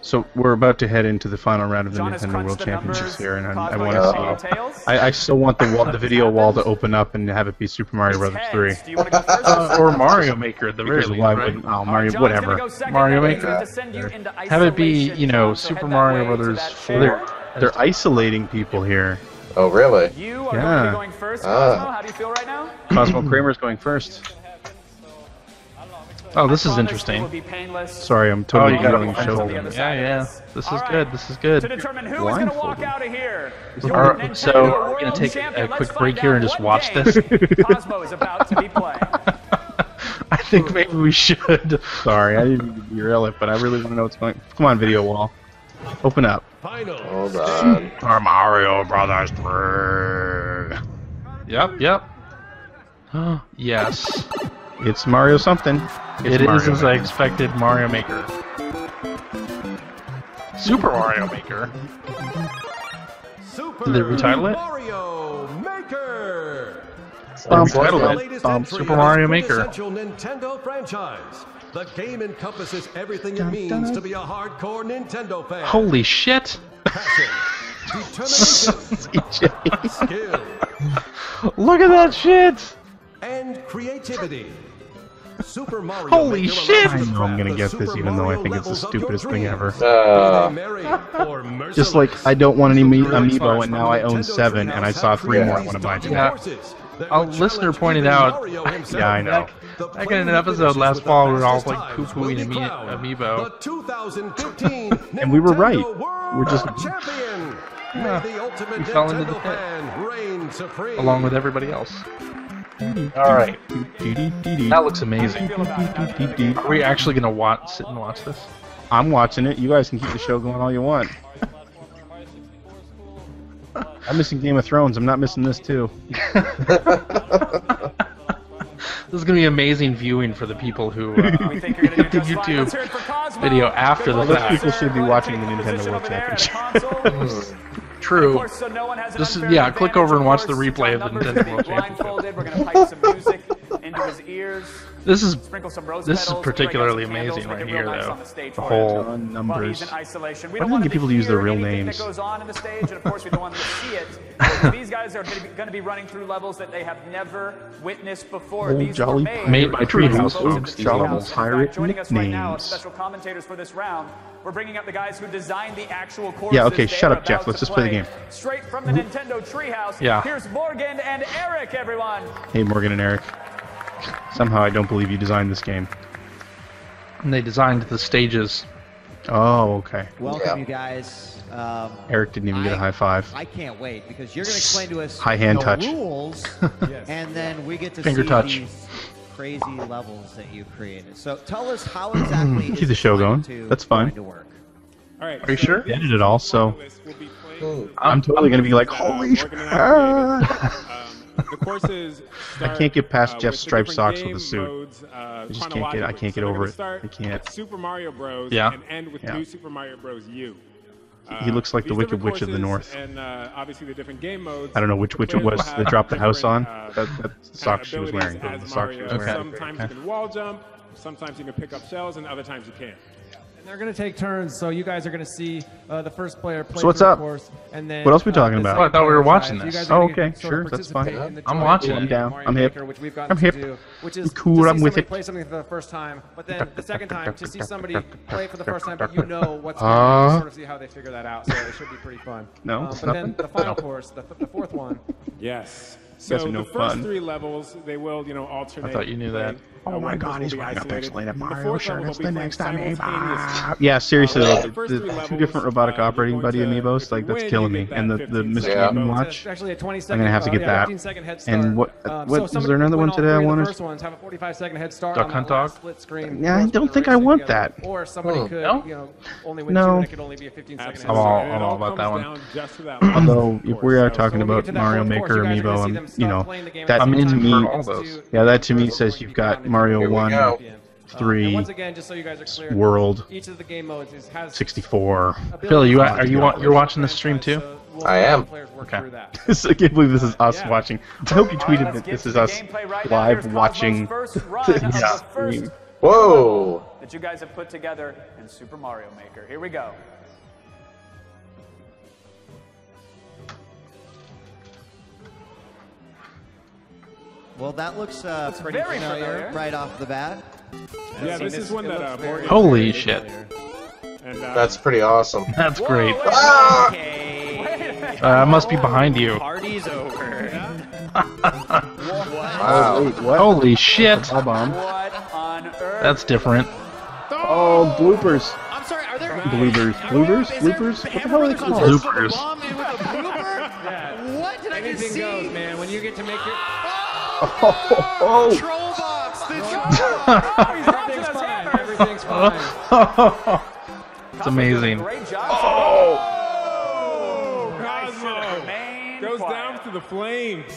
So we're about to head into the final round of the John Nintendo World the Championships numbers. here, and I, I want to see. I, I still want the wall, the Just video wall to open up and have it be Super Mario Brothers 3. Do you want to go first? Uh, or Mario Maker at the very Because least, why right? wouldn't? Oh, Mario, John's whatever. go second. Mario Maker. to send you into Have it be, you know, so Super Mario way to Brothers that 4. chair. They're isolating people here. Oh, really? You are going Yeah. going first, Ah. Cosmo. How do you feel right now? Cosmo Kramer's going first. Oh, this I is interesting. Will be painless. Sorry, I'm Oh, totally you got doing the show. on Yeah, yeah. this. This is All right. good. This is good. To good. determine who is going to walk out of here. All Your right, Nintendo so we're gonna take a quick break here and just watch this. Cosmo is about to be playing. I think maybe we should. Sorry, I didn't mean to derail it, but I really want to know what's going. On. Come on, video wall. Open up. Hold on. Our Mario Brothers 3. Yep, yep. yes. It's Mario something. It's It is Mario as I expected Mario Maker. Super Mario Maker. Super Did they retitle it? Mario Maker. Bum, Retitle The it. latest Bum, Super Mario Maker. Nintendo franchise. The game encompasses everything it means to be a hardcore Nintendo fan. Holy shit! Passion, Look at that shit! and creativity. Super Mario Holy shit! allows you to I know I'm gonna get this, Super even though I think it's the levels of your stupidest thing ever. Uh, Be they merry or Just like. I don't want any me- amiibo, and now I own seven, and I saw have three more I want to buy these today. Yeah. horses that A listener pointed out- Yeah, I know. The Back in an episode last with the fall, we were all like times poo-pooing will Ami- Amiibo. 2015 And we were right. We're just- champion. Yeah. May the ultimate We fell into the pit. fan reign supreme. Along with everybody else. Alright, that looks amazing. Feel about it now. Are we actually gonna watch, sit and watch this? I'm watching it. You guys can keep the show going all you want. I'm missing Game of Thrones. I'm not missing this too. This is gonna be amazing viewing for the people who uh, We think you're going to the do just. YouTube Let's hear it for Cosmo. video after Good the luck, fact. People should be watching the Nintendo World over Championship. True. course, so no one has an Just- yeah, click over and watch the replay of the Nintendo World Championship. blindfolded. We're going to pipe some music into his ears. This is Sprinkle some rose This is petals, break particularly some candles, amazing right here, though. on the stage The whole- him. On While numbers. he's in isolation. We Why don't want they him get people to to use their real anything names? that goes on in the stage, and of course we don't want them to see it. These guys are going to be running through levels that they have never witnessed before. Old These jolly made, Made by for Treehouse folks at the folks. Jolly Treehouse. Pirate Joining us right now special commentators for this round, we're bringing up the guys who designed the actual courses. Yeah, okay, shut up, Jeff. Let's just play the game. Straight from the Nintendo Treehouse. Yeah. Here's Morgan and Eric, everyone. Hey, Morgan and Eric. Somehow I don't believe you designed this game. and they designed the stages. Oh, okay. Welcome, Yeah. you guys. Um, Eric didn't even get a high five. I can't wait because you're going to explain to us High hand the touch. rules, and then we get to Finger see touch. these crazy levels that you created. So tell us how exactly Keep is the show going. 2 That's fine. to work. All right. Are you sure? Edited it all, so. I'm totally gonna be like, holy shit! The courses I start, can't get past uh, Jeff's striped socks with a suit. modes, uh, I just can't get- I can't get So over it. I can't. Super Mario Bros. Yeah. and end with Yeah. New Super Mario Bros. U. He looks like the Wicked Witch of the North. And uh, obviously the different game modes. I don't know which witch it was that dropped the house on. different, That, uh, that socks she was wearing. The socks she was wearing. Sometimes you can wall jump. Sometimes you can pick up shells, and other times you can't. And they're going to take turns, so you guys are going to see uh, the first player play So what's through the up? course, and then What else are we uh, talking the about? Oh, I thought we were watching this. guys Oh, okay, sure, that's participate fine. I'm watching of. I'm down. I'm hip. Maker, which we've I'm to hip. do, which is cool, to see I'm with somebody it. play something for the first time, but then the second time to see somebody play for the first time, but you know what's going Uh. on, sort of see how they figure that out. So it should be pretty fun. No, Um, it's but then the final course, the, the fourth one, Yes. So no the first fun. three levels, they will, you know, alternate. I thought you knew that. Uh, Oh my god, he's be wearing a isolated. pixelated The Mario fourth shirt. level It's the be next played amiibo. simultaneously. Yeah, seriously Uh, the the, the two different robotic uh, operating buddy to- amiibos, like that's killing me. And the the Mr. second Yeah. Watch. Actually a 20 I'm gonna have to uh, get yeah, that. 15 second head start. And what- Um, what- so is there another one win all today I three of wanted? The first ones have a 45 second head start Duck Hunt Dog? Yeah, I don't think I want that. Or somebody Hmm. could, No? you know, only win No. two it could only be a 15 second I'm Absolutely. all- start. And it I'm all all about that comes one. down just to that Although if we are talking So when we about get to that Mario Maker you guys are gonna amiibo, see I'm, you know, playing that to me, time. all It's those. to- yeah, that to me says you've got crowned Mario Here One, go. Um, three, and once again, just so you guys are clear, World, each of the game modes is, has 64. Phil, you are you wa- you're watching this stream too? We'll I am. the players work Okay. I can't believe this is us Yeah. watching. I hope you tweeted let's that this is us right live watching first run the of the stream. Whoa! that you guys have put together in Super Mario Maker. Here we go. Well, that looks uh, pretty very familiar, familiar. right off the bat. Yeah, this is one that uh, Morgan. Holy shit. And, uh, That's pretty awesome. That's great. Ah! Okay. Uh, I must be behind you. Party's over. Wow. Wait, what? Holy shit. What on earth? That's different. Oh, bloopers. I'm sorry, are there Bloopers. Bloopers? Bloopers? What the hell are they called? Bloopers. bomb in with a blooper? Yeah. What did I just Anything see? goes, man. When you get to make your Oh, Troll box. Everything's fine. Everything's fine. it's amazing. Great job. Oh, Cosmo goes quiet. down to the flames.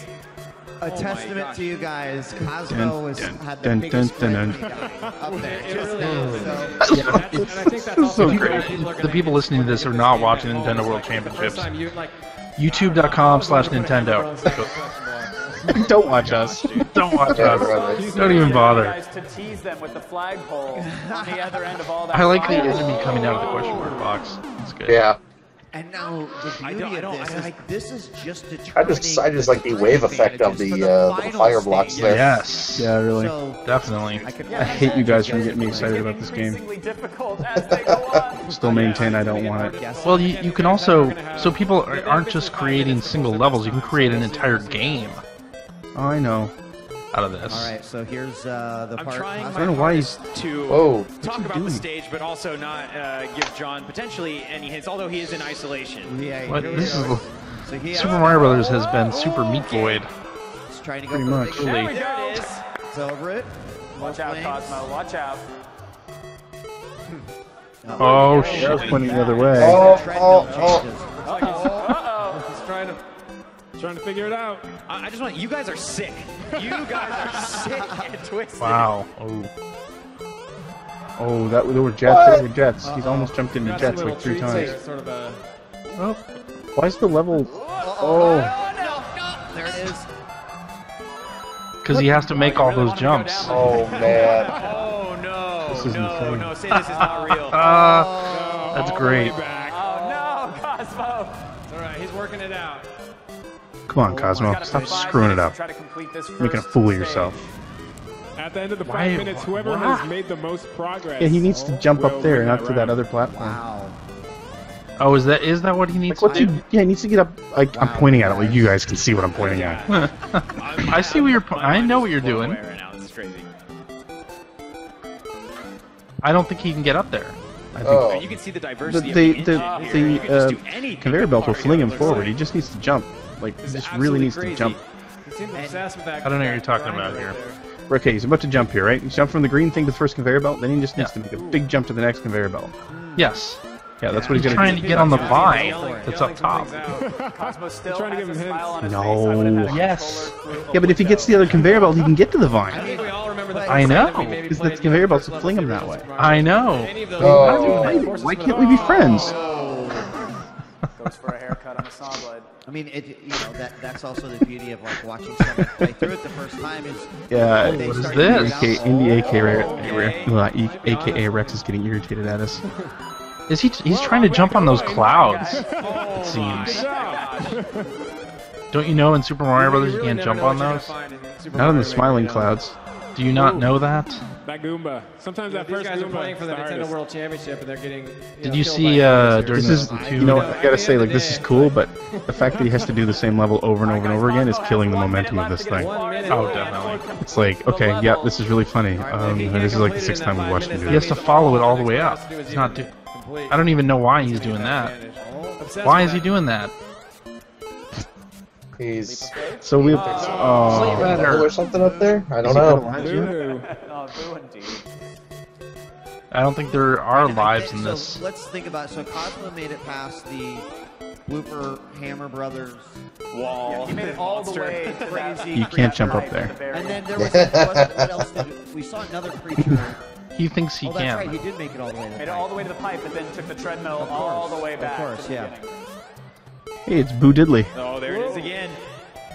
A testament to you guys. Cosmo was, dun, had the dun, biggest dun, dun, win up there. Just now, is. so. And I think that's so also great. people The people listening to this are not watching Oh, Nintendo World it's like the Championships. first time you, like, YouTube.com slash Nintendo. Don't watch us. Don't watch us. Don't even bother. To tease them with the flagpole on the other end of all that. I like the enemy coming out of the question mark box. It's good. Yeah. And now the beauty don't- I of don't- this is like- this is just I just I just like the wave effect of the advantages uh, the fire blocks stage. there. Yes. Yeah, really. So Definitely. I could Yeah, I hate you guys from getting me excited about this game. increasingly difficult as they go on. Still maintain I don't want it. Well, you, you can also, so people are- aren't just creating single levels, you can create an entire game I know. out of this. All right, so here's uh, the I'm part. trying Cosmo- my don't know why hardest to Whoa. talk you about the stage, but also not uh, give John potentially any hints, although he is in isolation. Yeah, What? This is. So he Super Mario Brothers has been super Meat Boyed. He's trying to go Pretty much. There shot. we There go. it is. It's over it. Watch out, Cosmo. Watch out. Oh I was shit. pointing the other way. Oh, Treadmill oh, changes. Uh-oh. He's trying to trying to figure it out. I, I just want you guys are sick. You guys are sick and twisted. Wow. Oh. Oh, that there were jets. There were jets. He's almost jumped into jets like three times. Sort of a Oh, why is the level? Oh, There it is. Because he has to make all those jumps. oh man. Oh no! This is no, insane. no! Say this is not real. Uh, that's all great. way back. Oh no, Cosmo. It's all right. He's working it out. Come on, He's Cosmo. Stop screwing it minutes up. to try to Making a fool of yourself. At the end of the five Why- minutes, whoever why? has made the most progress. Yeah, he needs to jump up there, win not to that other platform. Wow. Oh, is that is that what he needs Like, to do? he? Yeah, he needs to get up. Like, I'm pointing at it. Like, you guys can see what I'm pointing at. I see what you're. I know what you're doing. Right now. This is crazy. I don't think he can get up there. I think Oh. You can see the the diversity the of the, the, engine here. You the uh, conveyor belt will Mario, fling him forward. like. He just needs to jump. Like, he This really needs crazy. to jump. He seems obsessed with that. I don't know what you're talking about right here. there. Okay, he's about to jump here, right? He's jumped from the green thing to the first conveyor belt. Then he just needs Yeah. to make a big jump to the next conveyor belt. Hmm. Yes. Yeah, that's what he's He's gonna trying do. to get on the vine that's up top. things still trying to give him his hints. face. I would have had a Yes. controller through a Yeah, but if he gets to the other conveyor belt, he can get to the vine. think we all remember the I first time that know. we Because played the conveyor belts first will fling him that way. I know. Any of those Oh. Why Why, why can't we be friends? Oh, Goes for a haircut on the saw blade. I mean, it, you know, that that's also the beauty of like watching someone play through it the first time is Yeah, they What is start to figure this? it out. AK, AK, Oh, Re- Re- uh, E- AKA Rex is getting irritated at us. Is he? He's trying to jump on those clouds. It seems. Don't you know in Super Mario Brothers you can't jump on those? gonna in Not on the smiling clouds. Do you not know that? That Goomba. Sometimes that These first guys are playing for the is Nintendo hardest. World Championship, and they're getting. You Did know, you see by uh, during here. This is, the you know. I gotta say, like, this is cool, but the fact that he has to do the same level over and over and over again is killing the momentum of this thing. Oh, definitely. It's like, okay, yeah, this is really funny. Um, and this is like the sixth time we watched him do He has to follow it all the way up. He's not do- I don't even know why he's doing that. Why is he doing that? He's So we, oh, oh, better. or something up there. I don't know. penalized you? Boo-hoo. Oh, boo indeed. I don't think there are lives think- in so this. let's think about it. so Cosmo made it past the Blooper Hammer Brothers Wall. He made it all the way crazy. You can't jump up there. And then there was what, what else did we, we saw another creature. He thinks he oh, that's right. He did make it all the way to the Made it pipe. all the way to the pipe, but then took the treadmill Of all the way back. of course, to the yeah. beginning. Hey, it's Boo Diddley. Oh, there it is again.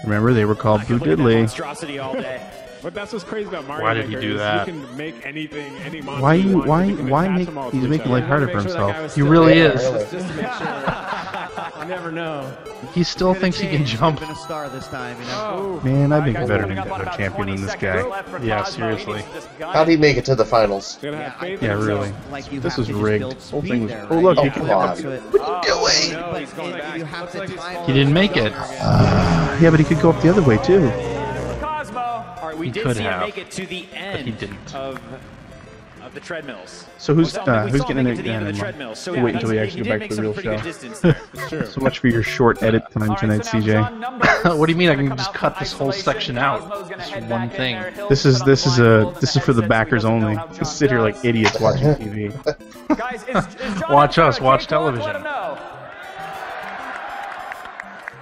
Remember, they were called I Boo could look at that Diddley. monstrosity all day. But that's what's crazy about Mario Why did he Maker do that? You can make anything, any monster Why you you why why make them all to he's making life harder for Make sure that guy himself? was He still really there, is. You never know. He still thinks he can jump. Been a star this time, you know. Oh. Man, I've been Guys, better coming up Nintendo champion 20 than this guy. Yeah, Cosmo. Seriously. needs to just gun How'd he make it to the finals? Yeah, I Yeah, really. Like you This have was rigged. whole thing was- there, oh, look, You he- have come on. What are Oh, you doing? no, But he's going it- back. You have Looks to like he's time falling He didn't make it. Uh, yeah, but he could go up the other way too. Cosmo. All right, we He did could see him have, make it to the end he didn't. of of the treadmills. So who's We saw uh, who's getting it it to the end of the again? treadmills. So Wait until we actually he get back to the real show. good distance there. So much for your short edit time All right, tonight, so CJ. What do you mean I can just cut this whole section out? Cosmo's gonna Just one thing. This is this is a this is for the headset so he backers only. Just sit here like idiots watching TV. Guys, is, is John Watch us, watch television. Let him know.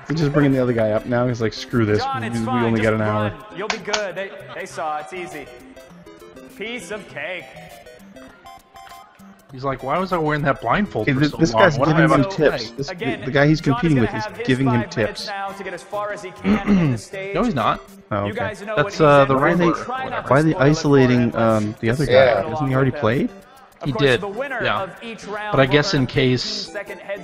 He's just bringing the other guy up now. He's like, screw this. John, We, we only Just got an hour. You'll be good. They, they saw it's easy. Piece of cake. He's like, why was I wearing that blindfold Hey, for this, so this long? guy's What giving him tips. This, Again, the, the guy he's John's competing with is giving him tips. Now to get as far as he can in the stage. No, he's not. Oh, okay. That's uh, the in. Why are they, Rainbow. Try why are they spoil it for isolating um, the other guy? Yeah. Hasn't he already played? He course, did, The yeah. of each round But I guess in case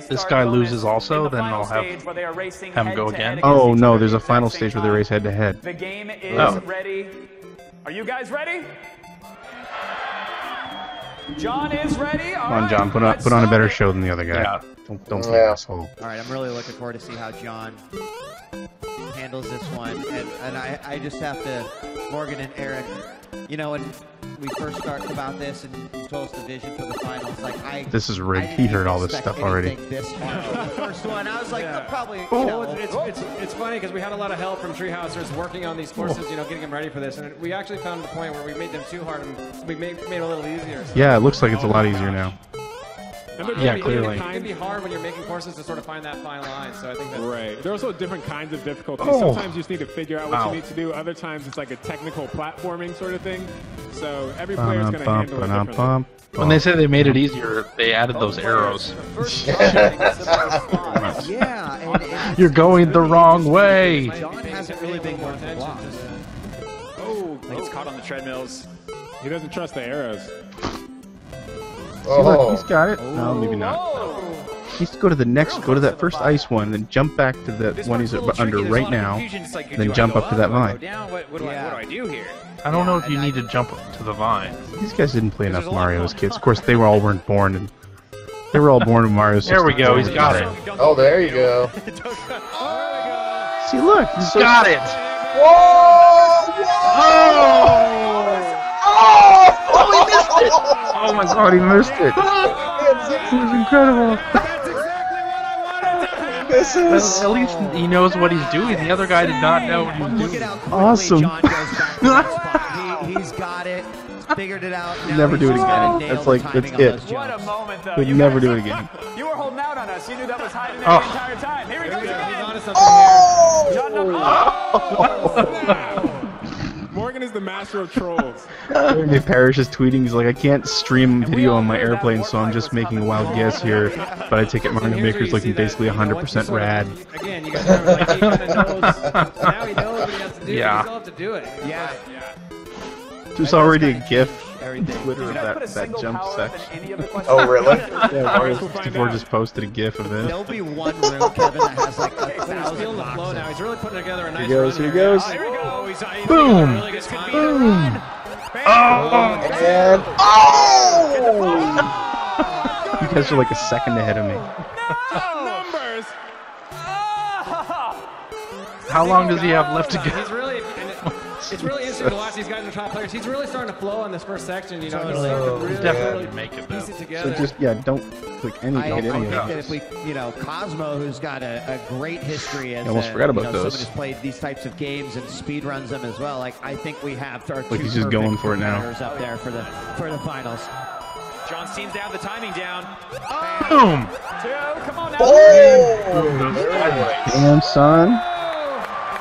this guy loses also, then I'll have stage where they are racing him go again. Oh no, there's a final stage where they race head to head. The game is Oh. ready. Are you guys ready? John is ready. All Come on, right, John, put on put on a better show than the other guy. Yeah. Don't don't be an Yeah. asshole. All right, I'm really looking forward to see how John handles this one, and and I, I just have to, Morgan and Eric, you know, when we first talked about this and you told us the vision for the finals, like I. This is rigged. He heard all this stuff already. This hard the first one, I was like, Yeah. they'll probably, oh, you know, it's, it's, it's, it's funny because we had a lot of help from Treehousers working on these courses, you know, getting them ready for this, and we actually found the point where we made them too hard and we made, made it a little easier. So Yeah, it looks like it's a lot easier now. And Yeah, different clearly. It can be hard when you're making courses to sort of find that fine line. So I think that's Right. There are also different kinds of difficulties. Oh. Sometimes you just need to figure out what Wow. you need to do. Other times it's like a technical platforming sort of thing. So every player is going to handle it differently. When they say they made it easier, they added those oh, arrows. yeah, and, and You're going the wrong way. John hasn't really been more worth the attention. block. Just, Oh, gets oh. caught on the treadmills. He doesn't trust the arrows. See, look, Oh, he's got it. No, maybe not. Oh. He needs to go to the next, oh. go to that first ice one, then jump back to the This one he's under tricky. There's a right now. like, then jump go up to that Do I go vine. What, what, do I, what do I do here? I don't know if you and need to jump to the vine. These guys didn't play enough a lot Mario as kids. Of course, they were all weren't born, and they were all born with Mario. There we go. He's got it. oh, there you go. See, look, he's so Got it. Whoa! Oh Oh my god, he missed it. It was incredible. This Well, is at least he knows what he's doing. The other guy did not know what he was doing. at how quickly Awesome. John goes back to that spot. He, he's got it, figured it out. Now Never do it again. nail That's like- timing that's it. those What a moment, though. Would You never do it again. You were holding out on us. You knew that was hiding there Oh. the entire time. Here he goes he's again. onto something here. John number. Morgan is the master of trolls. Jeremy Parrish is tweeting. He's like, I can't stream video on my airplane, so I'm just making a wild guess here. But I take it Mario And Maker's looking basically you know, once you 100% rad. Again, you guys remember, like, he kind of knows. Now he knows what he has to do. Yeah. He still have to do it. Yeah, There's already a GIF on everything. Twitter Did of you put a that, that jump power up in section. any of the questions? Oh, really? yeah, Mario 64 just posted a GIF of it. There'll be one room, Kevin, that has like a thousand feeling the flow boxes. now. He's really putting together a nice Here he goes, run here he here. goes. Here we go. Oh, he's, he's Boom. Really good time. Boom! and oh, You guys are like a second ahead of me. Numbers. How long does he have left to go? Really. And it, it's really interesting to watch these guys are top players. He's really starting to flow on this first section. You know, he's starting to really, Definitely really make it piece though. it So just, yeah, don't click any, I, I hit think any of that if we, you know, Cosmo, who's got a, a great history as I almost a, forgot about you know, those. someone who's played these types of games and speed runs them as well. Like I think we have our Like two he's just going for it now. competitors up there for the for the finals. John Steen's down, the timing down. Boom. Two. Come on now. oh, Damn, son.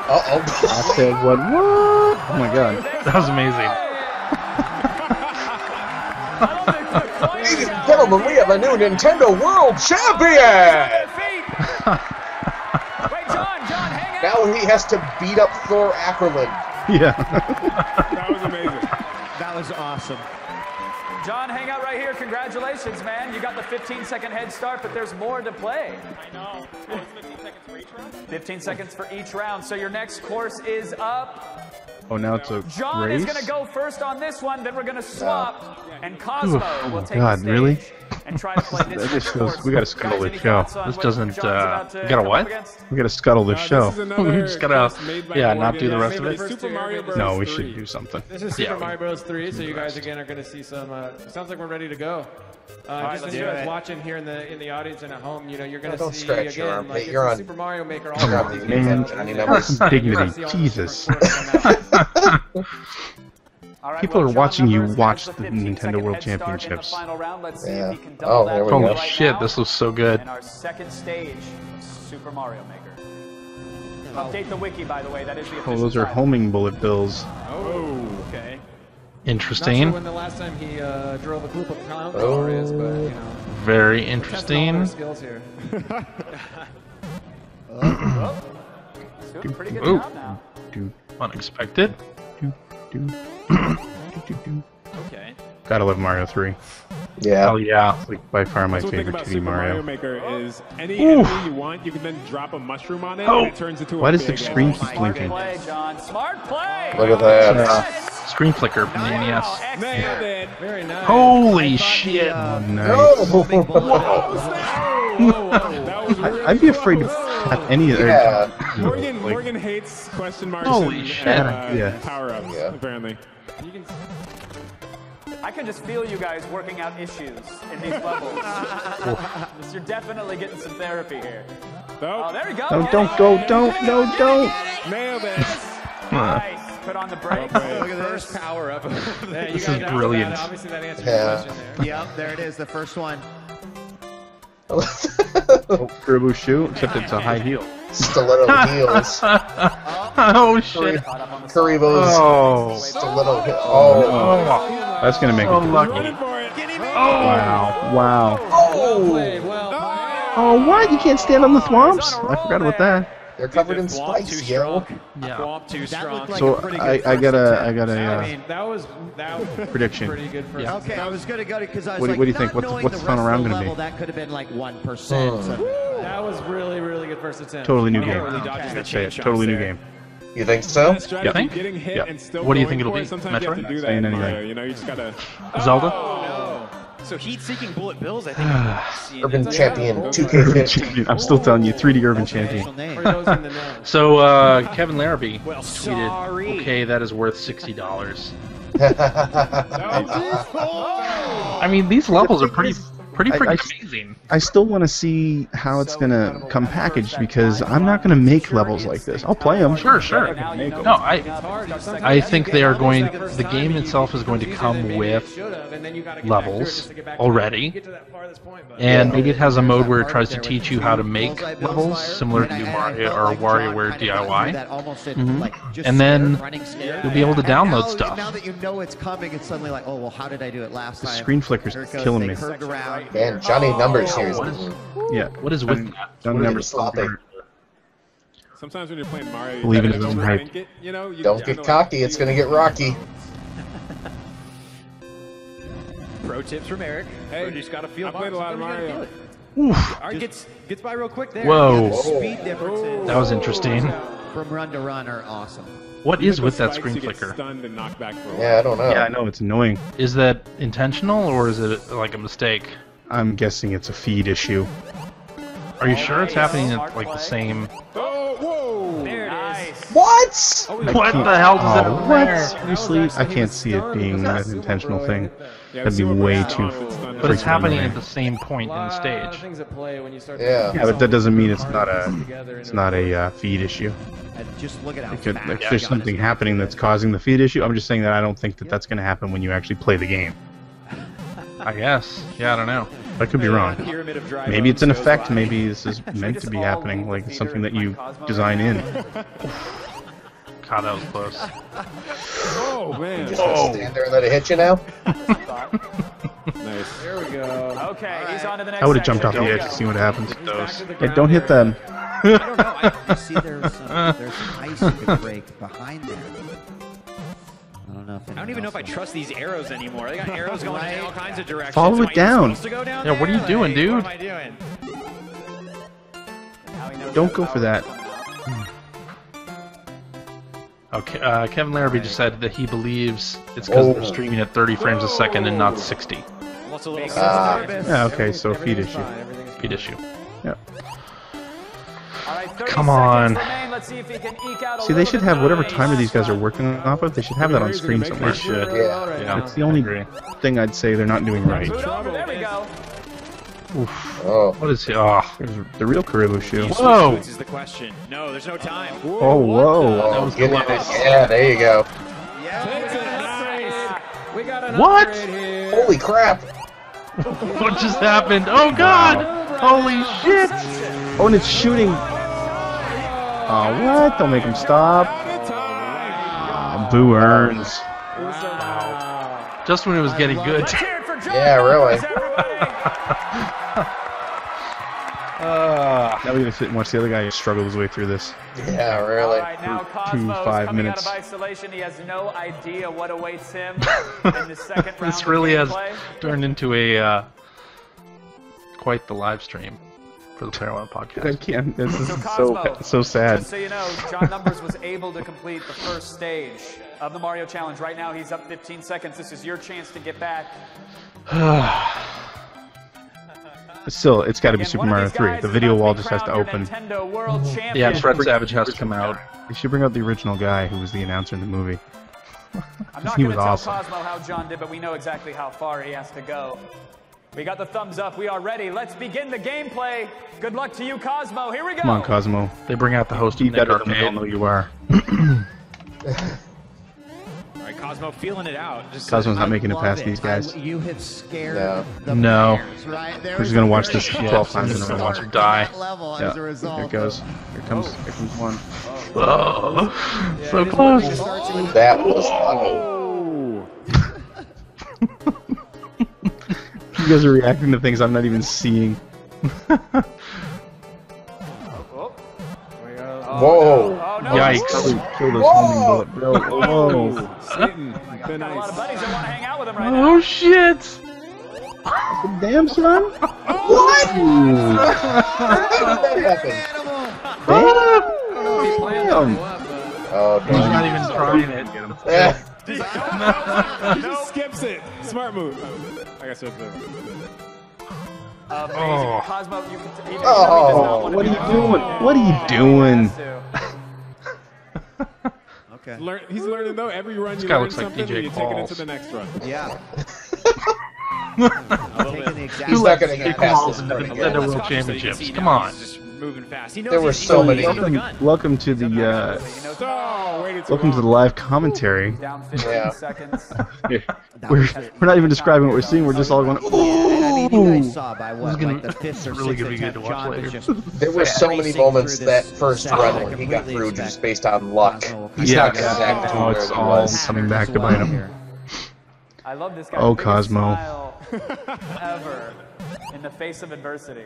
Uh oh. I said what? What? Oh my god. That was amazing. Ladies and gentlemen, we have a new Nintendo World Champion. Wait, John, John, hang in. Now he has to beat up Thor Aackerlund. Yeah. That was amazing. That was awesome. John, hang out right here. Congratulations, man. You got the 15 second head start, but there's more to play. I know. Oh, 15 seconds for each round? 15 seconds for each round. So your next course is up. Oh, now it's a John race. is going to go first on this one, then we're going to swap, and Cosmo Oof, oh will take God, the stage really? And try to play this That just course. shows we gotta scuttle Guys, this show. This doesn't, uh, to we gotta what? against? We gotta scuttle this Uh, show. This is another We just gotta- quest made by yeah, not do the rest of it. Super Mario Bros. No, we 3. should do something. This is Super Yeah. Mario Bros. 3, so you guys again are going to see some. Uh, sounds like we're ready to go. Uh, right, just let's as you guys watching here in the in the audience and at home, you know, you're going No, to don't see stretch your again arm, like You're on- Super Mario Maker. all Come on, man. games. Johnny You're Numbers. Dignity. see all the different Jesus. Right, People well, are watching you watch the the Nintendo World head the Championships. final round. Let's see Yeah. if he can double Oh, there we lead go. Holy right shit, now. this looks so good. In our second stage, Super Mario Maker. Update the wiki, by the way. That is the official Oh, those are title. homing bullet bills. Oh, okay. Not sure Interesting. when the last time he uh, drove a Koopa Clown Oh. is, but you know, Very interesting. skills here. He's doing pretty good Ooh. job now. Do, Unexpected. Do. Okay. Gotta love Mario 3. Yeah. Hell yeah. It's like by far my That's favorite about 2D Mario. Mario. Maker is any Oof. enemy you want, you can then drop a mushroom on it, Oh. and it oh. turns into Why a does the screen enemy. keep Smart blinking? play, John. Smart play. Look at that. Yes. Screen flicker from the NES. Excellent. Nailed it. Very nice. Holy shit. Oh, The, nice. Oh, That really I'd be afraid to have any of Yeah. Morgan, like, Morgan hates question marks Holy and, shit. and, uh, Yeah. power-ups, Yeah. apparently. You can, I can just feel you guys working out issues in these levels. You're definitely getting some therapy here. Oh, Oh, there we go. No, Get don't it. go, don't, no, don't. nailed it. Nice. Put on the brakes. Well look at this power up. yeah, This is brilliant. That. Obviously, that answers Yeah. your question there. Yep, there it is, the first one. Oh, Turbo shoe, except it's a high heel. Stiletto heels. oh shit. Caught up on the Oh. stiletto heel. Oh. Oh. That's gonna make So it. lucky. It. Wow, wow. Oh. Played well. played. Oh, what? You can't stand on the thwomps? I forgot about that. They're covered in Thwomp too spice, yo. strong. Yeah. Thwomp too That strong. like So a pretty I, good I got a, attempt. I got a I uh, mean, that was that was prediction. pretty good for Yeah. Okay, I was gonna go to because I was What like, what do you think? What's- what's the the final round gonna be? That could have been like one percent. That was really, really good first attempt. Totally new game. Really dodges say it. Totally new game. You think so? That strategy, think? getting hit Yeah. and still What do you think it'll be? Sometimes you have to Metroid? do that Saying in anything. Mario. You know, you just gotta. Zelda? So heat-seeking bullet bills, I think. I'm seeing Urban it. Champion Urban 2K15. Champion. I'm still telling you, 3D Urban That's Champion. official name. For those in the know. So uh, Kevin Larrabee Well, tweeted, sorry. "Okay, that is worth sixty dollars." Oh, I mean, these levels are pretty, pretty, I- pretty I- amazing. I still want to see how it's gonna come packaged because I'm not gonna make levels like this. I'll play them. Sure, sure. Now you know No, I- coming up. Hard. Just Sometimes like- I think they are going- the game itself is going to come easier than maybe with it should have, and then you gotta get back through it levels just to get back to already. the- get to that farthest point, but- And maybe it has a mode where it tries to teach you how to make levels similar to and I Mario or like WarioWare kinda got through DIY. that almost at, Mhm. And then you'll be able to download stuff. Now that you know it's coming, it's suddenly like, oh well, how did I do it last time? The screen flicker's Here it goes, killing they me. Curved around. Man, Johnny Numbers oh. here is What is, mm-hmm. Yeah. what is with Done- that? done What is number it? Sometimes when you're playing Mario, Believe in gotta his own it, you know, you Don't gotta get like, cocky, it's gonna get rocky. Pro tips from Eric. Hey, Or just gotta feel I played a lot of Sometimes you gotta Mario. feel it. All right, gets gets by real quick there. Whoa. Yeah, the speed differences That was interesting. from run to run are awesome. What Even is with that screen flicker? Stunned and knocked back for a Yeah, I don't know. Yeah, I know it's annoying. Is that intentional or is it like a mistake? I'm guessing it's a feed issue. Are you sure it's happening at like the same? Oh! There it is. Nice. What? What the hell does that? Oh, over what? there? Seriously? I can't see it being an intentional thing. Yeah, That'd be way too. But it's happening at the same point in the Lot stage. things at play when you start. Yeah. Yeah, but that doesn't mean it's not a. It's not a- a uh, feed issue. Just look at how It could, fast if there's something happening that's causing the feed issue, I'm just saying that I don't think that that's going to happen when you actually play the game. I guess. Yeah, I don't know. I could be wrong. Pyramid of dry Maybe it's an effect. Maybe this is meant to be happening, like it's something that you design in. God, that was close. Oh man! Just gonna stand there and let it hit you now? Nice. There we go. Okay, he's on to the next I would have jumped off the edge to see what happens. He's back to the Yeah, don't hit them. I don't know. I, you see, there's some, there's some ice you could break behind there. Don't know I don't even know if I trust these arrows anymore. They got arrows going in all kinds of directions. Follow Am it down. to go down Yeah, what are you there? doing, Like, dude? What am I doing? Now he knows Don't go for power that. is coming out. Okay, uh, Kevin Larrabee just said that he believes it's because they're Oh. streaming at 30 frames a second and not 60. What's a little Ah. Yeah, okay, so feed issue. Feed issue. Yep. All right, 30 Come seconds on. Remain. Let's see if he can eke out a See, they should have whatever timer these guys are working off of. They should have that on screen Making somewhere. it shoot really Yeah. Yeah. now. That's the only thing I'd say they're not doing right. There we go. Oh. What is he? Oh. The real Kuribo shoe. Whoa! This is the question. No, there's no time. Oh, whoa. Oh, get in it. Yeah, there you go. We got an What? here. Holy crap. What just happened? Oh god! Holy shit! Oh, and it's shooting. Oh, what? Don't make him stop. Oh, Boo earns. Just when it was getting good. Let's hear it for John Yeah, really. Uh, Now we gotta sit and watch the other guy struggle his way through this. Yeah, really. right, now two, Cosmos five coming minutes. out of isolation. He has no idea what awaits him in the second round this really has gameplay. turned into a uh, quite the live stream for the Player One podcast. I podcast. can't. This is So so Cosmo, so sad. Just so you know, John Numbers was able to complete the first stage of the Mario Challenge. Right now, he's up 15 seconds. This is your chance to get back. Still, it's got to be Super Mario 3. The video wall just has to open. Nintendo World Yeah, Fred Savage has to come out. They should bring out the original guy who was the announcer in the movie. I'm not he going was to tell awesome. Cosmo how John did, but we know exactly how far he has to go. We got the thumbs up. We are ready. Let's begin the gameplay. Good luck to you, Cosmo. Here we go. Come on, Cosmo. They bring out the host Be of Nick better than we all know you are. All right, Cosmo feeling it out. Just Cosmo's not making it past it. these guys. I- you have scared No. the No. players, right? We're just gonna watch this 12 times in a row. start Watch him to die. Level Yeah, as a result. here it goes. Here comes, here comes one. Oh, oh. so close. worth it. Starts with- That was fun. Oh. You guys are reacting to things I'm not even seeing. Oh, whoa. Oh, no. Oh, Yikes. Probably killed his homing bullet, bro. Whoa. Sitting. Been Got a lot nice. of buddies that want to hang out with him right oh, now. Oh shit! Damn, son. What? How did that happen? Damn. Uh, oh, He's not even trying it. Yeah. He just skips it. Smart move. I guess it's uh, oh. Amazing. Oh. Cosmo, you can t- even Oh, does not want to What are you doing? the What are you doing? Okay. Learn, he's learning though. Every run you guy learn looks like something, DJ you take it into the next run. Yeah. Taking the exact He's not gonna get past this Calls pretty into good. the World watch this so you can Championships. Come now on. He's just moving fast. He knows There were he's- so he many- he's the Welcome, welcome to the uh, You Oh, welcome to the live commentary. down 15 Yeah. seconds. We're, we're not even describing what we're seeing. We're just all going, Yeah, I mean, you ooh. guys saw by what, gonna- like the fifth or really sixth gonna be good attempt, to watch John later. just There were so many moments that first run I when he got through expect just based on luck. He's Yeah. not gonna Oh, where it's he all was. coming back to bite him. I love this guy. Oh, Cosmo. ever in the face of adversity.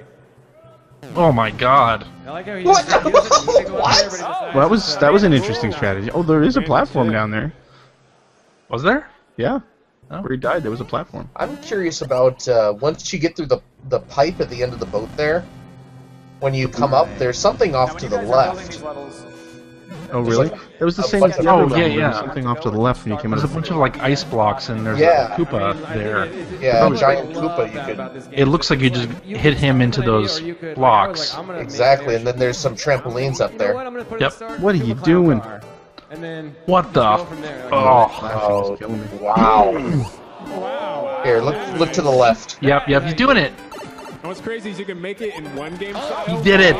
Oh my god. Like What? just- he doesn't need to go out there, but he just What? Well, that was that was an interesting strategy. Oh, there is a platform down there. Was there? Yeah. Oh. Where he died, there was a platform. I'm curious about uh, once you get through the the pipe at the end of the boat there. When you come up, there's something off when to the guys are building left. These levels, Oh, really? like It was the same bunch as the other Oh, one, yeah, there was yeah. Something off to the left when you came out There's a bunch of like ice blocks and there's Yeah. a Koopa there. Yeah, What I giant love Koopa you could- about this game It looks like you just hit him into those or you could- like, I was blocks. like, I'm gonna make Exactly, and then there's some trampolines up there. what? I'm gonna put it Yep. at the start. What are you doing? And then What the? there. Like, Oh. Oh, Just killing me. wow. wow. Here, look look to the left. Yep, yep, he's doing it. And what's crazy is you can make it in one game. He did it.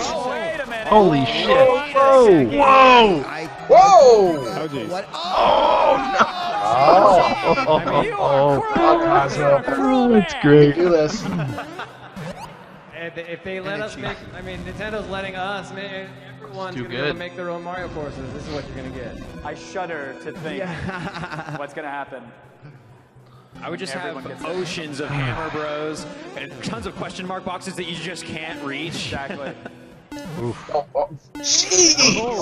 Wait a minute. Holy shit. Whoa! Whoa! I, Whoa! Oh, jeez. what? Oh, Oh, oh, Cosmo. oh, that's You great. do this. If they, if they let us make, I mean, Nintendo's letting us make. Everyone's Too gonna be able to good. make their own Mario courses. This is what you're gonna get. I shudder to think what's going to happen. I would just Everyone have gets it. oceans of Hammer Bros and tons of question mark boxes that you just can't reach. Exactly. Oh, oh!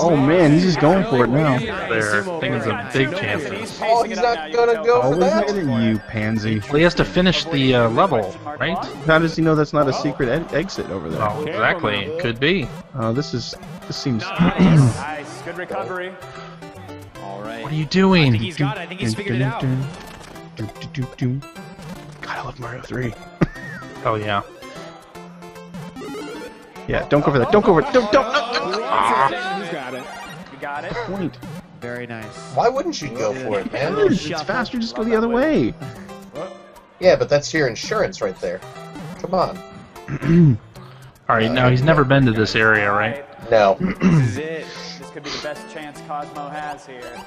Oh man, he's just going for it now. There, thing is a big chance. Oh, he's not gonna go for Always that. hitting you, pansy. Well, he has to finish the uh, level, right? How does he know that's not a secret e- exit over there? Oh, exactly. Could be. Uh, this is this seems. Nice, good recovery. All right. What are you doing? I think he's got it. I think he's figured it out. God, I love Mario 3. Oh yeah. Yeah, don't go for that. Don't go for it. Don't don't. He's got it. You got it. Point. Very nice. Why wouldn't you go for it, man? It's faster. Just go the other way. Yeah, but that's your insurance right there. Come on. All right, now he's never been to this area, right? No. This is it. This could be the best chance Cosmo has here.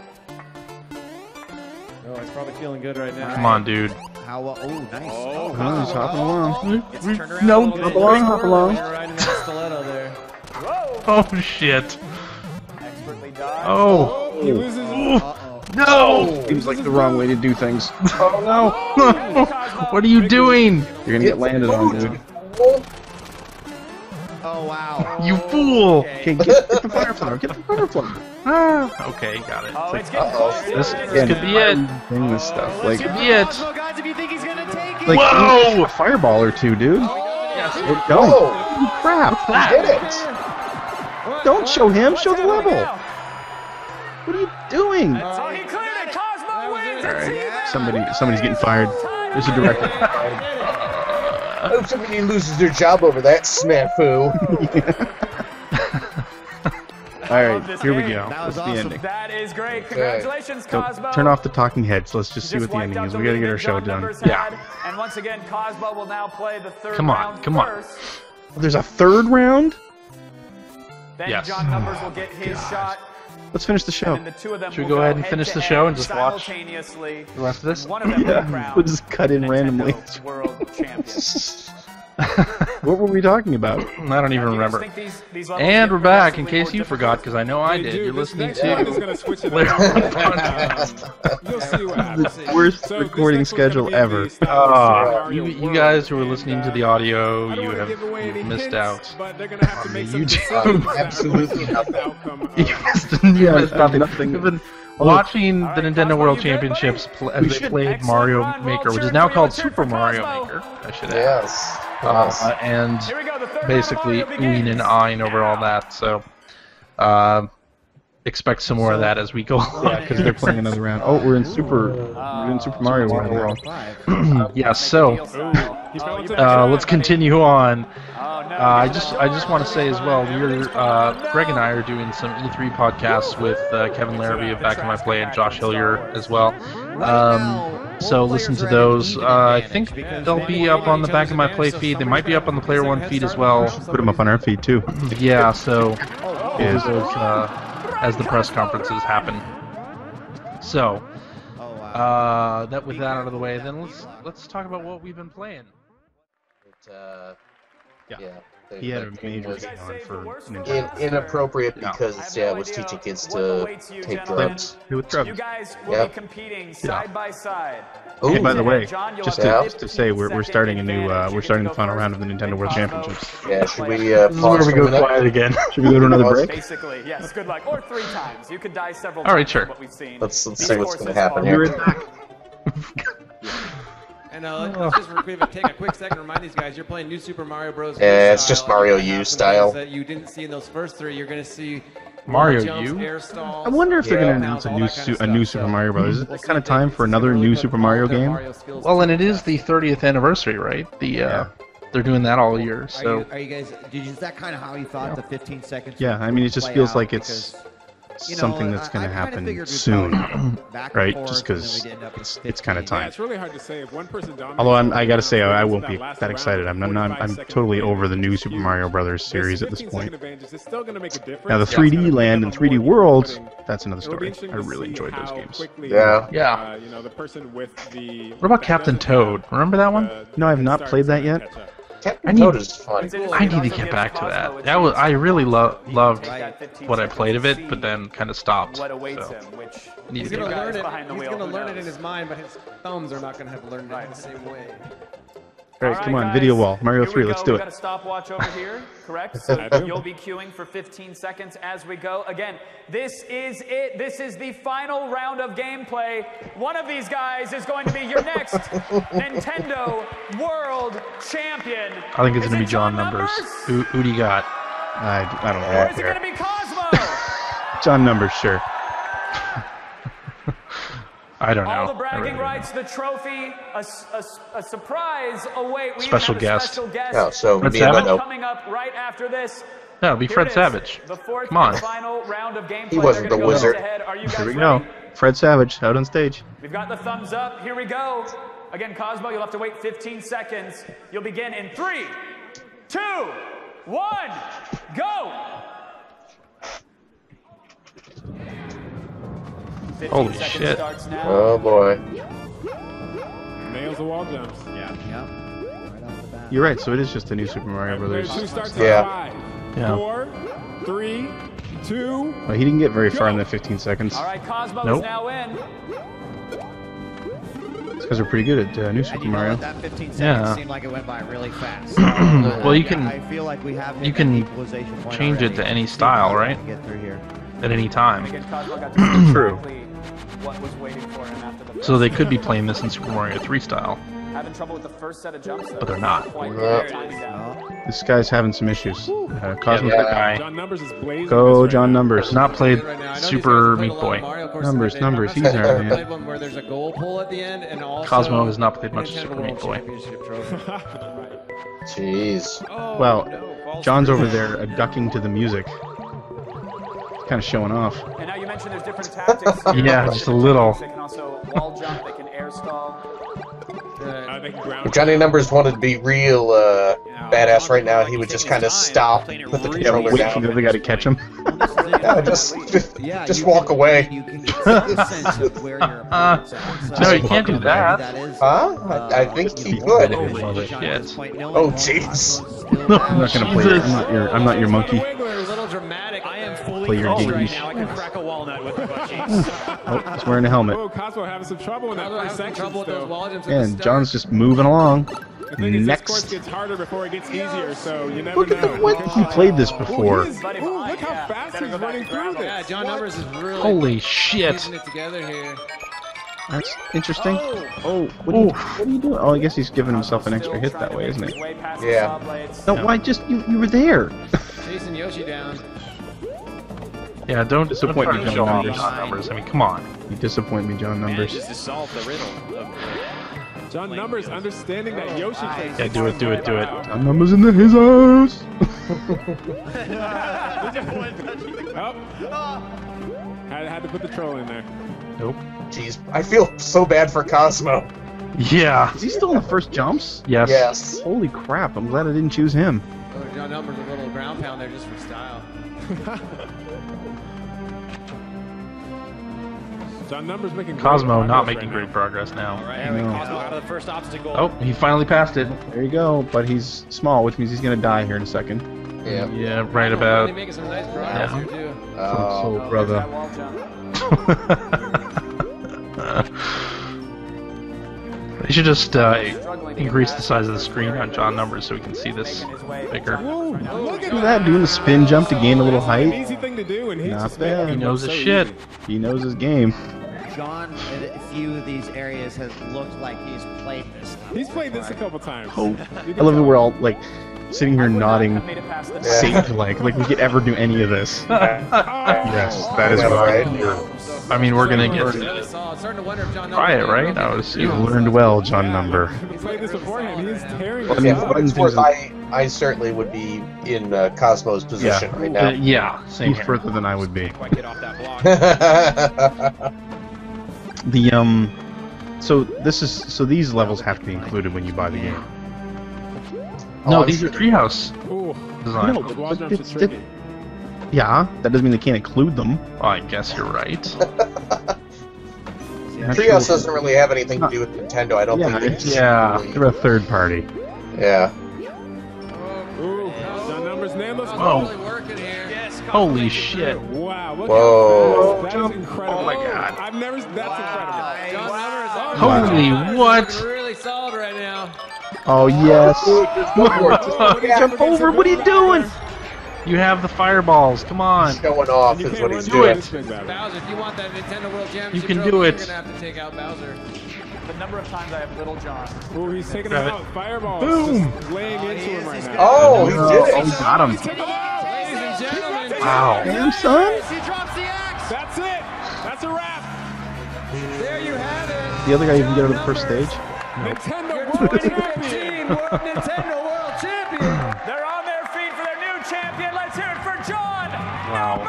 Oh, he's probably feeling good right now. Come on, dude. How well? Oh, nice. Oh, Oh, he's hopping along. Gets turned No, hop along, hop along. You're riding that stiletto there. Whoa! Oh shit. Expertly. Oh. oh. He loses. Uh-oh. No! Oh. Seems like the wrong way to do things. Oh no! what are you doing? You're gonna get landed on, dude. Oh, wow. You fool! Okay, get, get the fireflower. Get the fireflower. Ah, okay, got it. Oh, it's getting Uh-oh. This, this could be it. Thing this stuff like Could be it. Guys, if you think he's gonna take it. like Whoa! a fireball or two, dude. Yes. Don't. Whoa! Crap! Did it! Don't show him. Show the level. Now. What are you doing? So he cleared it. Cosmo wins. It's. Somebody, somebody's getting fired. There's a director. I hope somebody loses their job over that snafu. All right, love right, this here we go. That was That's the ending. That is great. Congratulations, So Cosmo. turn off the talking heads. Let's just see what the ending is. We gotta get our show John done. Numbers Yeah. And once again, Cosmo will now play the third Come on, round come on. first. There's a third round. Then Yes. John Numbers will get his shot. Let's finish the show. The two of them Should we will go ahead and finish the show and just watch simultaneously. The rest of this? One of them Yeah, we'll just cut in Nintendo randomly. World Champion. What were we talking about? I don't even Do you guys remember. think these- these And we're back, in case you forgot, because I know I did. do. You're listening next one is to gonna switch it Player up. One Podcast. You'll see what happens. Worst So recording next one's gonna schedule ever. the Ah, Super you, you guys who are and, listening to uh, the audio, you have give away any you've missed hints, out. But they're gonna have to make some YouTube. decisions that are Absolutely going to affect the outcome of- You missed, you Yeah, missed nothing. nothing. Watching All the Nintendo World you? Championships pl- as We they played Mario Maker, which is now called Super Mario Maker. I should add. Yes. Yes. Uh, and go, the third round of basically Mario begins. oohing and eyeing over all that. So, uh, expect some more of that as we go. Yeah, because they're playing another round. Oh, we're in Super. We're in Super Mario World. yeah. So, He fell into the uh, let's continue on. Oh, Uh, I just I just want to say as well, we're uh, Greg and I are doing some E3 podcasts with uh, Kevin Larrabee of Back in My Play and Josh Hillier as well. Um, so listen to those. Uh, I think they'll be up on the Back in My Play feed. They might be up on the Player One feed as well. Put them up on our feed too. Yeah. So as uh, as the press conferences happen. So Oh, uh, that with that out of the way, then let's let's talk about what we've been playing. But, uh, Yeah. yeah. The- He had the a major was on for in, inappropriate Yeah. because yeah, it was teaching kids to awaits you, take gentlemen. drugs. Who with You drugs? guys will Yep. be competing side by side. Hey, by the way, John, just to, Yeah. just to say, we're, we're starting a new, uh, we're starting the final round of the Nintendo World Championships. Yeah, should we uh, pause we go a minute? quiet again. Should we go to another break? Basically, yes. Good luck. Or three times. You could die several All right, sure. What we've seen. Let's- let's see what's gonna happen here. You're back. And uh, let- let's just re- take a quick second to remind these guys you're playing New Super Mario Bros. Yeah, U it's just style, and Mario you're U style. That you didn't see in those first three. You're going to see Mario jumps, U? stalls, I wonder if they're going to announce a new, su- a new Super Mario Bros. Is it We'll kind of time for another really new Super Mario game? Mario Well, and it is the is test. the 30th anniversary, right? The uh, they're doing that all year. Are, So you, are you guys? Did you, is that kind of how you thought the 15 seconds? Yeah, I mean, it just feels like it's Because, you know, something that's going to happen soon, probably go back and right? forth, Just because we'd end up with it's, it's kind of 15. Yeah, it's really hard to say if one person dominates. Although I'm, I gotta say, I, I won't be last that excited. I'm not. 45 I'm totally over the new Super. Mario Brothers series at this point. is still going to make a difference. Now the 3D depend land and 3D you're World, that's another story. I really enjoyed those games. quickly, Yeah. Yeah. Uh, you know, the person with the what about Captain Toad? Remember that one? No, I have not played that to yet. Catch up. Captain I need- Toad is fun. I need to get back to that. That was I really lo- loved what I played of it, but then kind of stopped. What awaits So, which I need He's to going get to back. learn it. He's going to learn it in his mind, but his thumbs are not going to have learned it Right. the same way. All right, come on, video wall. Mario Here 3, go. let's do We've got it. a stopwatch over here, correct? So you'll be queuing for 15 seconds as we go. Again, this is it. This is the final round of gameplay. One of these guys is going to be your next Nintendo World Champion. I think it's gonna it be John Numbers. Who, who do you got? I, I don't Or is it going to be Cosmo? John Numbers, sure. I don't know. All the bragging really don't rights, the trophy, a surprise await. We even Special have a guest. Special guest Oh, so Fred Miyamoto. Savage? coming up right after this. No, it'll be Here Fred it is, Savage. The fourth Come on. final round of gameplay. He wasn't the wizard. head-to-head. Are you guys Here we ready? go. Fred Savage out on stage. We've got the thumbs up. Here we go. Again, Cosmo, you'll have to wait 15 seconds. You'll begin in three, two, one, go. Holy shit. now. Oh boy. Nails the wall jumps. Yeah. Yep. You're right, so it is just a new Super Mario Player Brothers. two starts Yeah. at five, Yeah. four, three, two. Well, he didn't get very far in the 15 seconds. All right, Cosmo Nope. now in. These guys are pretty good at uh, new Super And you know Mario. That 15 seconds Yeah. seemed like it went by really fast. Well, you can- I feel like we have you can equalization point change it to any style, right? Get through here. At any time. Again, Cosmo got to see True. Exactly what was waiting for him after the So they could be playing this in Super Mario 3 style. Having trouble with the first set of jumps, though. But they're not. Quite Yeah. good timing down. This guy's having some issues. Uh, Cosmo's Yeah, got guy. John Numbers is blazing. Go, this right John now. Numbers. Not played Right now. I know these Super guys Meat Boy. of Mario courses, Numbers, numbers, he's there, man. where there's a goal pull at the end, and also Cosmo has not played much Nintendo Super World Meat Boy. Jeez. Oh, Well, John's over there ducking to the music. Kind of showing off. And now you mentioned there's different tactics. Yeah, just a little. They can also wall jump. They can air stall. Uh, they can ground. Johnny Numbers wanted to be real uh, badass right now. He would just kind of stop, put the Yeah, controller wait for the down. other guy to catch him. Yeah, just just, Yeah, just walk can- away. You can get a sense of where your opponent's at. So No, you can't do that. Huh? I, I uh, think he you know, could. Holy John shit. at this point, knowing Oh, that jeez. I'm not gonna play. I'm not your. I'm not your monkey. Wigglers. a little dramatic. I am fully Play your convinced oh, right now I can crack a walnut with my butt cheeks. Oh, he's wearing a helmet. Oh, Cosmo having some trouble in that first section trouble with those still. wall jumps at the And. John's just moving along. The thing is, this course Next. gets harder before it gets easier, so you never Look at know. the what? He played this before. he is- ooh, look how fast he's running through this. Yeah, John Numbers is really Holy shit. it together here. That's interesting. Oh, oh what are, you, what are you doing? Oh, I guess he's giving himself an extra hit that way, isn't he? Yeah. No, why just you? You were there. Chasing Yoshi down. Yeah, don't don't Disappoint me, John Numbers. John Numbers. I mean, come on. You disappoint me, John Numbers. Manages to solve the riddle. Of, John Numbers understanding that oh, Yoshi takes Yeah, do it, do it, do it. John Numbers in the his house. Oh. Had, had to put the troll in there. Nope. Jeez, I feel so bad for Cosmo. Yeah. Is he still in the first jumps? Yes. Yes. Holy crap! I'm glad I didn't choose him. Oh, John Numbers a little ground pound there just for style. John Numbers making Cosmo not making right great now. progress now. all right, No. Cosmo out of the first obstacle. Oh, he finally passed it. There you go. But he's small, which means he's gonna die here in a second. Yeah. Yeah, right Really about. making some nice progress Yeah. here too. Oh, so, brother. They should just uh, increase the size of the screen on John Numbers so we can see this bigger. Whoa, look at that, doing the spin jump to gain a little height. easy thing to do, and he's Not bad. He knows his shit. He knows his game. John, in a few of these areas, has looked like he's played this. level He's played this a couple times. Oh, I love it. tell. We're all like sitting here nodding, Made it saint like, like we could ever do any of this. yes, that is Yeah, what I right. I mean, we're gonna get Really to solid. Starting to wonder if John try it, right? I would You've learned well, John Number. He played this beforehand. He's tearing I mean, up. one It's worth, I, I certainly would be in uh, Cosmo's position Yeah. right Uh, now. yeah, same He's further than I would be. The um, so this is so these levels have to be included when you buy the game. No, Oh, I'm these sure are treehouse Ooh, design. No, the wall but jumps it's are tricky. Yeah, that doesn't mean they can't include them. Oh, I guess you're right. Treehouse doesn't really have anything to do with Nintendo. I don't Yeah, think they it's- yeah. really- They're a third party. Yeah. Ooh, John Numbers nailed this. Whoa. really working here. yes, Cosmo Holy shit. through. Wow, look Whoa. how fast. That is oh, incredible. Oh my God. I've never. That's incredible. John Numbers. Holy John Numbers what? is Really solid right now. Oh yes. Just go for it. Just Jump over. What are you doing? You have the fireballs. Come on. showing off You is what he's the doing. Bowser battle. Bowser, if you want that Nintendo World Championship can trophy, do it. You're gonna have to take out Bowser. The number of times I have Little John. Oh, he's taking Grab him it. out. Fireballs. Boom. Just laying into oh, him right now. Oh, he Oh, did he it. got him. Took him out. Ladies gentlemen, Wow. Damn, son. he drops the axe. That's it. That's a wrap. There you have it. The other guy even get out of the first stage. Nintendo World Champion. World Nintendo World Champion. They're on their feet for their new champion. Let's hear it for John. Wow.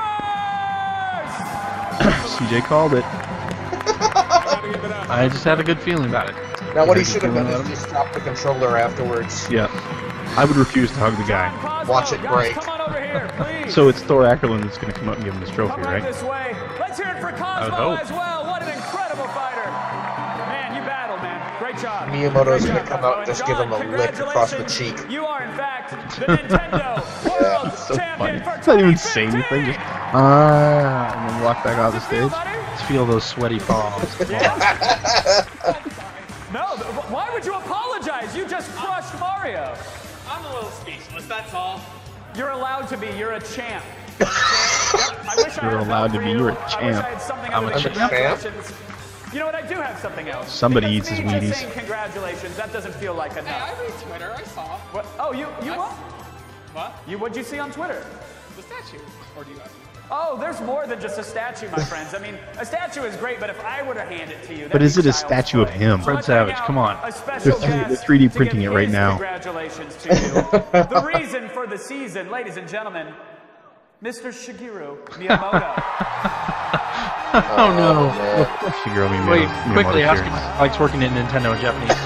CJ called it. Gotta give it up. I just had a good feeling about it. Now what he should have done is just drop the controller afterwards. Yeah. I would refuse to hug the guy. Watch it break. Come on over here. So it's Thor Aackerlund that's gonna come up and give him this trophy, Come right right? this way. Let's hear it for Cosmo as well. What an incredible fighter. Man, you battled, man. Great job. Miyamoto's Great gonna come Cosmo. out and just give him a lick across the cheek. You are, in fact, the Nintendo World So Champion funny. for It's not even say anything. Just ah, and then walk back off the stage. buddy? Let's feel those sweaty palms. No, why would you apologize? You just crushed Mario. I'm a little speechless, that's all. You're allowed to be. You're a champ. Yep, I wish You're had a allowed to be. you. You're a I wish champ. I had something I'm a champ. congratulations. You know what? I do have something else. Somebody Because eats his me Wheaties. saying congratulations, that doesn't feel like enough. Hey, I read Twitter, I saw. What? Oh, you you what? What? You what'd you see on Twitter? The statue. Or do you Oh, there's more than just a statue, my friends. I mean, a statue is great, but if I were to hand it to you, But is it a child's statue of him? So Fred let's Savage, come on. They're 3D they're 3D printing it right now. Congratulations to you. the reason for the season, ladies and gentlemen, Mr. Shigeru Miyamoto. oh no. Man. Shigeru Miyamoto. Wait, Miyamoto quickly ask here. him likes working at Nintendo in Japanese.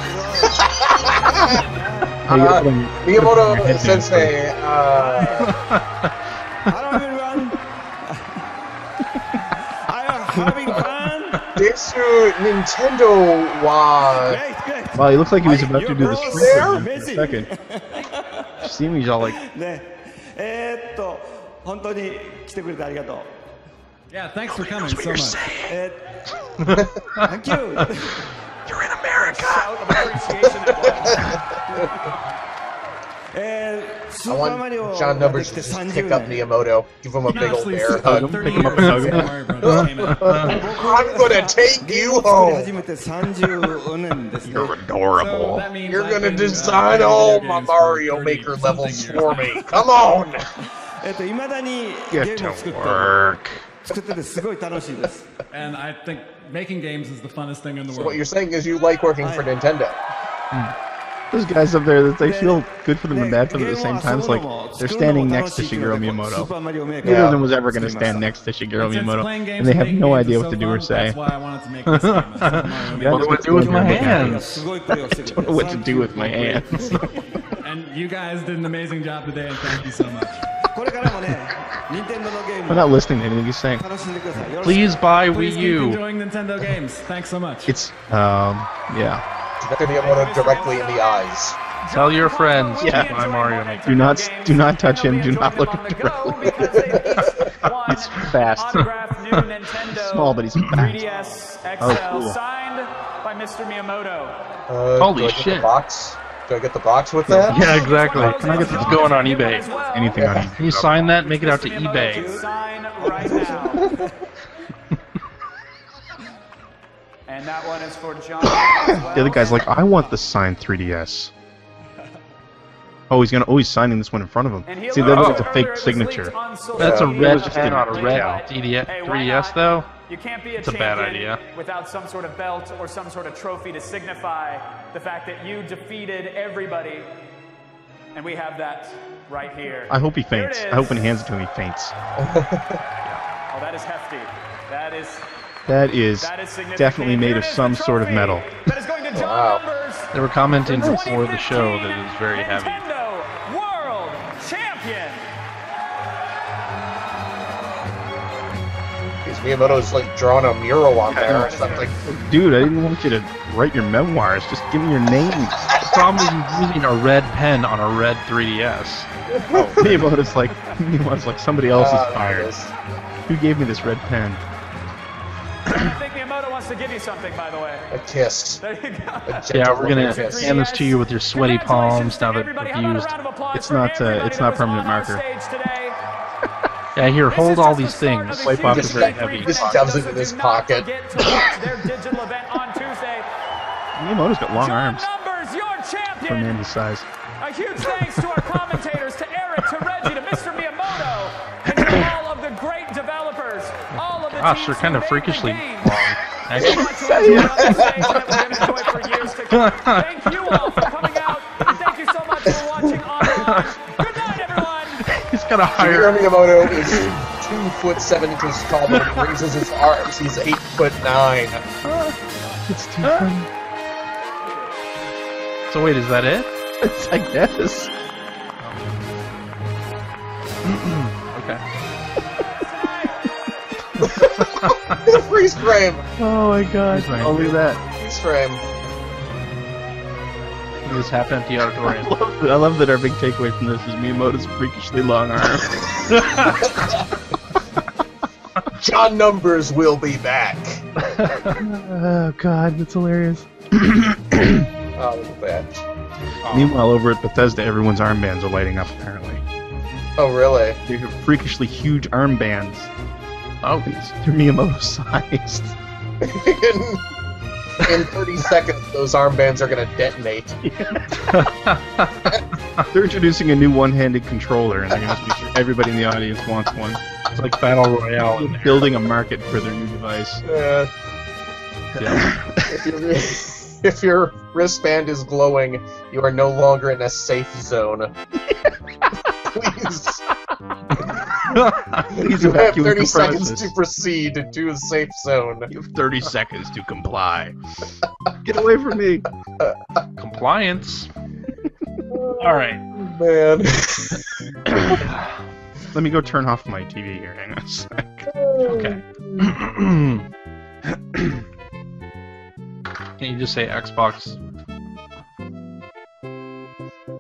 Uh, gotta put on your- Miyamoto you gotta put on your Sensei, uh, Desu Nintendo wa Great, great. first. Wow, he looks like he was about to do the You're sprint there? for a Amazing. second. See him, he's all like, ね、えーっと本当に来てくれてありがとう。 Yeah, thanks for coming so much. えー Thank you. Shout of appreciation I want John Numbers to just pick up Miyamoto, give him a big old bear hug. Pick him up and I'm gonna take you home. You're adorable. You're gonna uh, design all my Mario Maker levels for me. Come on. Get to work. and I think making games is the funnest thing in the world. So what you're saying is you like working for Nintendo. Mm. Those guys up there, that they feel good for them and bad for them at the same time. It's like they're standing next to Shigeru Miyamoto. Neither yeah. of them was ever going to stand next to Shigeru Miyamoto, and they have no idea what to do or say. I don't know what to do with my hands. I don't know what to do with my hands. And you guys did an amazing job today, and thank you so much. I'm not listening to anything he's saying. Please buy Wii U. Enjoying Nintendo games. Thanks so much. It's um yeah. Look at Miyamoto directly in the eyes. Tell your friends Yeah. to buy Mario Maker. Do not, do not touch him. Do not look him directly. He's fast. Small, but he's fast. 3DS Oh, cool. signed by Mr. Miyamoto. Uh, Holy do I get shit. The box? Do I get the box with that? Yeah, exactly. Can I get It's going on eBay. Anything on Can you sign that? Make it out to eBay. And that one is for John. as well. The other guy's like, I want the signed 3DS. Oh, he's gonna. Oh, he's signing this one in front of him. See, that alluded looks a fake signature. leaked on social That's a media. red just pen a on a red decal. 3DS, Hey, 3DS though. You can't be a It's a bad champion idea. without some sort of belt or some sort of trophy to signify the fact that you defeated everybody. And we have that right here. I hope he faints. I hope when he hands it to him, he faints. Oh, that is hefty. That is That is that is definitely made of some sort of metal. That is going to John Wow. Numbers. They were commenting before the show that it was very heavy. World Champion. Because Miyamoto's like drawing a mural on there or something. Dude, I didn't want you to write your memoirs. Just give me your name. The problem is he's using a red pen on a red 3DS. Oh, Miyamoto's like, Miyamoto's like somebody else Uh, is fired. Who gave me this red pen? I think Miyamoto wants to give you something, by the way. A kiss. There you go. Yeah, we're gonna Kiss. hand this to you with your sweaty palms now that Everybody, you've how about a used. round of applause It's not uh, it's not permanent marker. stage today. Yeah, here, hold all these just the start things. of Wipe off is very heavy. you Just tonight. shoves it in do his pocket. forget to digital event on Tuesday. Miyamoto's got long arms Numbers, your for a champion. man his size. A huge thanks to our commentators, to Eric, to Reggie, to Mr. Miyamoto, and to all of the great developers, all of the Ah, Gosh, teams they're kind of freakishly the long. We'd Actually. like to enjoy on the stage that we're going to enjoy for years to come. Thank you all for coming out, and thank you so much for watching online. Good night, everyone. He's got a Shigeru higher. Miyamoto is two foot seven inches tall, but when he raises his arms, he's eight foot nine. It's too funny. So wait, is that it? I guess. Frame. Oh my god. Here's my- Oh, look at that. Freeze frame. This half empty I auditorium. love, I love that our big takeaway from this is Miyamoto's freakishly long arms. John Numbers will be back. oh god, that's hilarious. Oh, look at that. Meanwhile, over at Bethesda, everyone's armbands are lighting up. Apparently, Oh, really? they have freakishly huge armbands. Oh, They're Miyamoto sized. in, in 30 seconds, those armbands are going to detonate. They're introducing a new one-handed controller, and they're going to make sure everybody in the audience wants one. it's like battle royale building a market for their new device. Uh, if, your- if your wristband is glowing, you are no longer in a safe zone. Please, Please you have 30 seconds premises. to proceed to a safe zone. You have 30 seconds to comply. Get away from me. Compliance. All right. Man. Let me go turn off my TV here. Hang on a sec. Okay. Can you just say Xbox?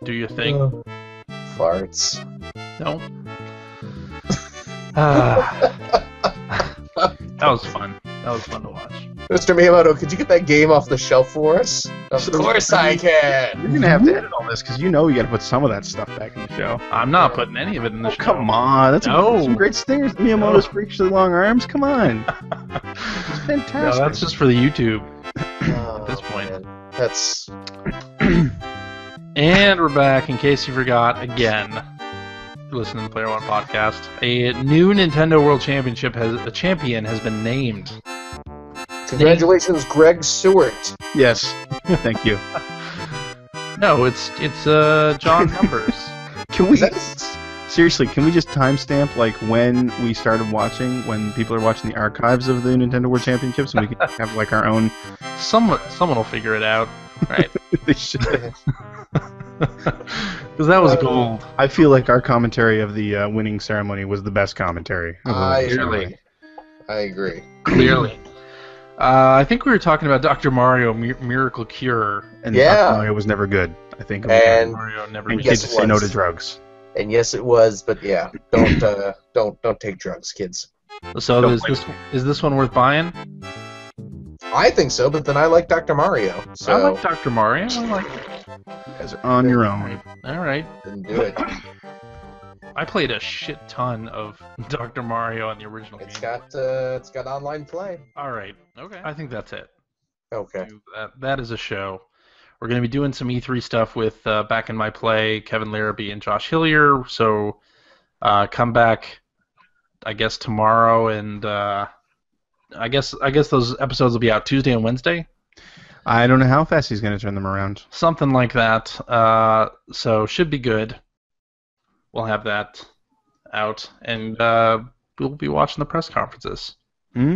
Do your thing? Uh, farts. No. Ah. that was fun. That was fun to watch. Mr. Miyamoto, could you get that game off the shelf for us? Of course I can. You're gonna have to edit all this because you know you got to put some of that stuff back in the show. I'm not putting any of it in the show. Come on, that's No. some great stingers. Miyamoto's freakishly long arms. Come on, it's fantastic. No, that's just for the YouTube. Oh, this point. man. That's And we're back. In case you forgot, again, listen to the Player One podcast. A new Nintendo World Championship has a champion has been named. congratulations, Greg Sewart. yes. Thank you. No, it's it's uh John Numbers. Can we That's- seriously? Can we just timestamp like when we started watching? When people are watching the archives of the Nintendo World Championships, and we can have like our own. Someone someone will figure it out, right? they should. Because that was gold. I feel like our commentary of the uh, winning ceremony was the best commentary. I whole Clearly. agree. I agree. Clearly. Uh, I think we were talking about Dr. Mario Mir- Miracle Cure. And Yeah. Dr. Mario was never good. I think. And Mario never and beat kids Yes, it say no was. to drugs. and yes, it was, but yeah, don't uh, don't don't take drugs, kids. So is this is this one worth buying? I think so, but then I like Dr. Mario, so I like Dr. Mario. I like You guys are on your own. All right. didn't do it. I played a shit ton of Dr. Mario on the original It's game. got uh, it's got online play. All right. Okay. I think that's it. Okay. That, that is a show. We're going to be doing some E3 stuff with uh, Back in My Play, Kevin Larrabee, and Josh Hillier. So uh, come back, I guess tomorrow, and uh, I guess I guess those episodes will be out Tuesday and Wednesday, I don't know how fast he's going to turn them around. something like that. Uh, so should be good. We'll have that out, and uh, we'll be watching the press conferences. Hmm.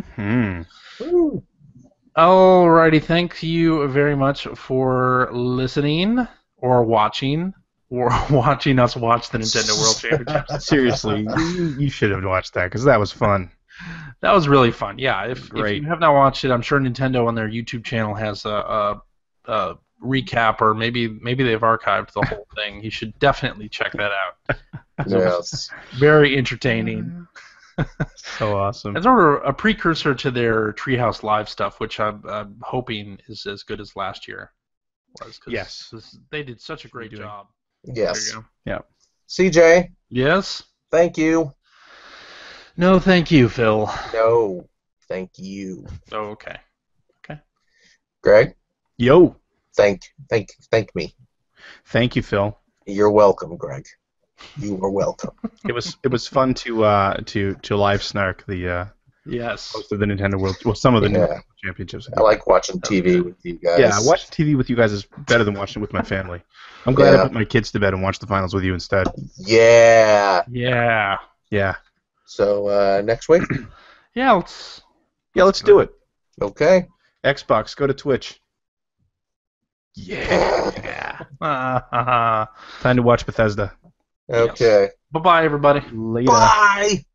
Alrighty, thank you very much for listening or watching or watching us watch the Nintendo World Championships. Seriously, you, you should have watched that because that was fun. That was really fun. Yeah, if, if you have not watched it, I'm sure Nintendo on their YouTube channel has a, a, a recap, or maybe maybe they've archived the whole thing. You should definitely check that out. Yes. Very entertaining. so awesome. It's sort of a precursor to their Treehouse Live stuff, which I'm, I'm hoping is as good as last year was. 'cause Yes. this- they did such a great job. Yes. There you go. Yeah. CJ, Yes. thank you. No, thank you, Phil. No, thank you. Oh, okay. Greg, Yo. thank, thank, thank me. Thank you, Phil. You're welcome, Greg. You are welcome. It was it was fun to uh to to live snark the uh Yes. most of the Nintendo World well some of the Yeah. Nintendo Championships. I like watching TV with you guys. Yeah, watching TV with you guys is better than watching it with my family. I'm glad Yeah. I put my kids to bed and watched the finals with you instead. Yeah. Yeah. Yeah. So uh, next week. Yeah, let's. Yeah, let's do it. Okay. Xbox, go to Twitch. Yeah. Time to watch Bethesda. Okay. Bye bye, everybody. Later. Bye.